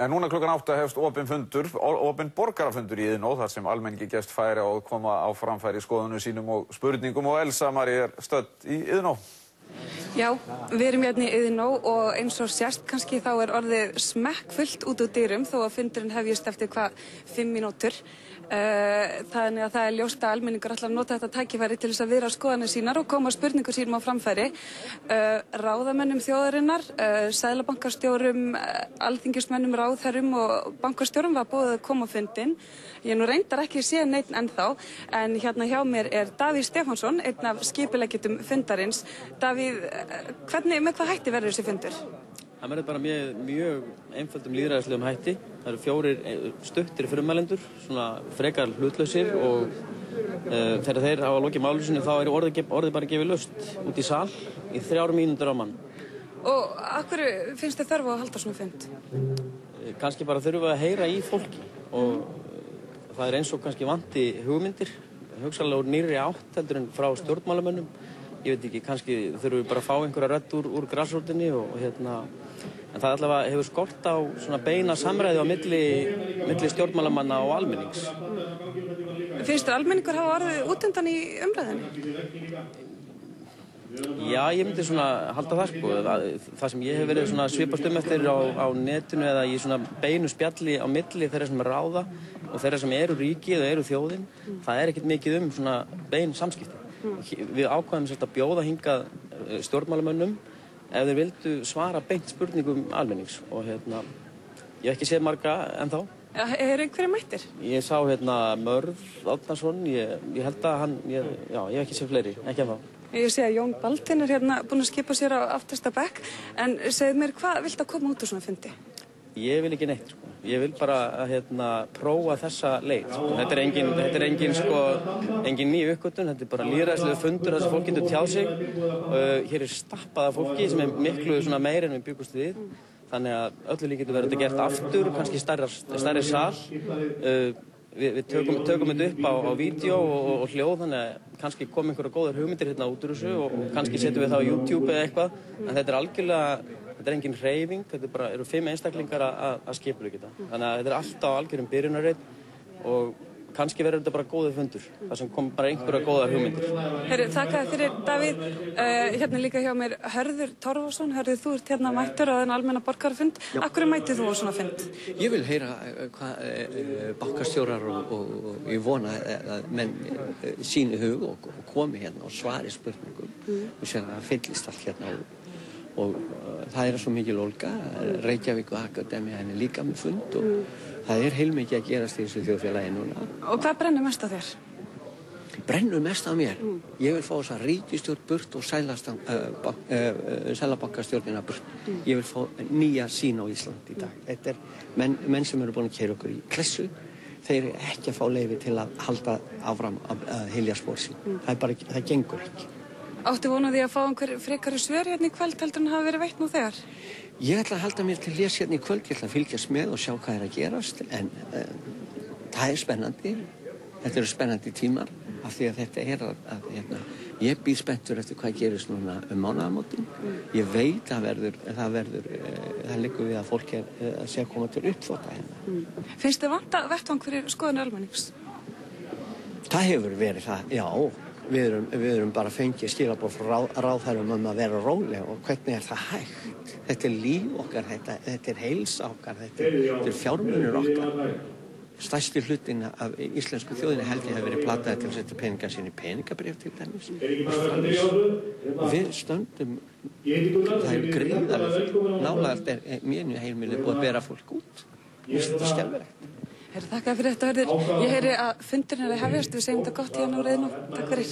En núna klukkan átta hefst opin fundur, opin borgarafundur í Iðnó þar sem almenningi gest færi að koma á framfæri skoðunum sínum og spurningum og Elsa Marí er stödd í Iðnó. Já, við erum hérna í Iðnó og eins og sérst kannski þá er orðið smekkfullt út úr dyrum þó að fundurinn hefjist eftir hvað fimm mínútur. Uh, þannig að það er ljóst að almenningur ætla að nota þetta tækifæri til þess að viðra skoðanir sínar og koma spurningur sínum á framfæri. Uh, ráðamennum þjóðarinnar, uh, sælabankarstjórum, alþingismennum, ráðherrum og bankarstjórum var búið að koma á fundin. Ég nú reyndar ekki sé neitt ennþá en hérna hjá mér er Davíð Stefánsson, einn af skipileggetum fundarins. Davíð, hvernig, með hvað hætti verður þessi fundur? Það verður bara mjög, mjög einföldum líðræðislegum hætti. Það eru fjórir eh, stuttir frumalendur, svona frekar hlutlausir og uh, þegar þeir hafa lokið málusinu þá er orðið, orðið bara gefið lust út í sal í þrjáru mínútur á mann. Og akkur finnst þið þörfu að halda svona fund? Uh, kannski bara þurfum við að heyra í fólki og það er eins og kannski vanti hugmyndir, hugsalega úr nýri átt heldur en frá stjórnmálamönnum. Ég veit ekki, kannski þurfum við bara að fá einhverja rött úr, úr græsrótinni og hérna En það allavega hefur skort á svona beina samræði á milli, milli stjórnmálamanna og almennings. Finnst þér almenningur hafa orðið út undan í umræðinu? Já, ég myndi svona halda það sko. Það, það sem ég hef verið svona svipast um eftir á, á netinu eða í svona beinu spjalli á milli þeirra sem er ráða og þeirra sem eru ríkið og eru þjóðin, það er ekkert mikið um svona bein samskipti. Við ákvæðum sérst að bjóða hingað stjórnmálamönnum ef þeir vildu svara beint spurningum almennings og hérna, ég hef ekki séð marga ennþá. Ja, er einhverju mættir? Ég sá hérna Mörð Átnarsson, ég, ég held að hann, ég, já, ég hef ekki séð fleiri, ekki ennþá. Ég sé að Jón Baldin er hérna búinn að skipa sér á aftasta bekk, en segð mér, hvað vilt að koma út úr svona fundi? Ég vil ekki neitt, sko. Ég vil bara hérna, prófa þessa leið. Þetta er engin, þetta er engin, sko, engin ný uppgötun, þetta er bara líðræðslega fundur þar sem fólk getur tjáð sig. Uh, hér er stappaða fólki sem er miklu meir en við byggust við. Þannig að öllu lík getur verið þetta gert aftur, kannski stærri, stærri sal. Uh, við, við tökum, tökum þetta upp á, á vídeo og, og hljóð, þannig að kannski kom einhverja góðar hugmyndir hérna út úr þessu og kannski setjum við það á YouTube eða eitthvað. En þetta er algjörlega Þetta er engin reyfing, þetta er bara, eru fimm einstaklingar að skipulegja þetta. Þannig að þetta er alltaf algjörum byrjunarreit og kannski verður þetta bara góðið fundur, þar sem kom bara einhverja góðar hugmyndir. Herru, þakka fyrir Davíð. Uh, hérna líka hjá mér Hörður Torfarsson. Hörður, þú ert hérna mættur á þenn almenna borgarfund. Akkur mætið þú á svona fund? Ég vil heyra hvað uh, bankastjórar og, og, og ég vona að menn uh, síni hug og, og komi hérna og svari spurningum mm. og sér að það fyllist allt hérna og og uh, það er svo mikil olga Reykjavík og Akademi hann er líka með fund og mm. það er heilmikið að gerast í þessu þjóðfélagi núna Og hvað brennur mest á þér? Brennur mest á mér? Mm. Ég vil fá þess að ríkistjórn burt og sælabankastjórnina uh, uh, burt mm. Ég vil fá nýja sín á Ísland í dag Þetta er menn, menn sem eru búin að kæra okkur í klessu þeir ekki að fá leiði til að halda áfram að hilja spórsi það, bara, það gengur ekki Áttu vonaði að fá einhver frekari svör hérna í kvöld heldur en hafa verið veitt nú þegar? Ég ætla að halda mér til les hérna í kvöld, ég ætla að fylgjast með og sjá hvað er að gerast en uh, það er spennandi, þetta eru spennandi tímar af því að þetta er að, að hérna, ég býð spenntur eftir hvað gerist núna um mánagamótin. Ég veit að verður, það verður, uh, það liggur við að fólk er uh, að sé að koma til uppþóta hérna. Mm. Finnst þið vant að vettvang fyrir skoðan Við erum, við erum bara fengið skilabóð frá ráð, ráðhærum um að vera róleg og hvernig er það hægt? Þetta er líf okkar, þetta, þetta er heilsa okkar, þetta er, þetta er fjármunir okkar. Stærsti hlutin af íslensku þjóðinni held ég hef verið plataði til að setja peningar sín í peningabrif til dæmis. Við stöndum, það er gríðarlega, nálega er mjög heilmilið búið að bera fólk út. Þetta er skjálfilegt. Þakka fyrir þetta, Hörður. Ég heyri að fundurinn er að hefjast. Við segjum þetta gott hérna úr reyðnum. Takk fyrir.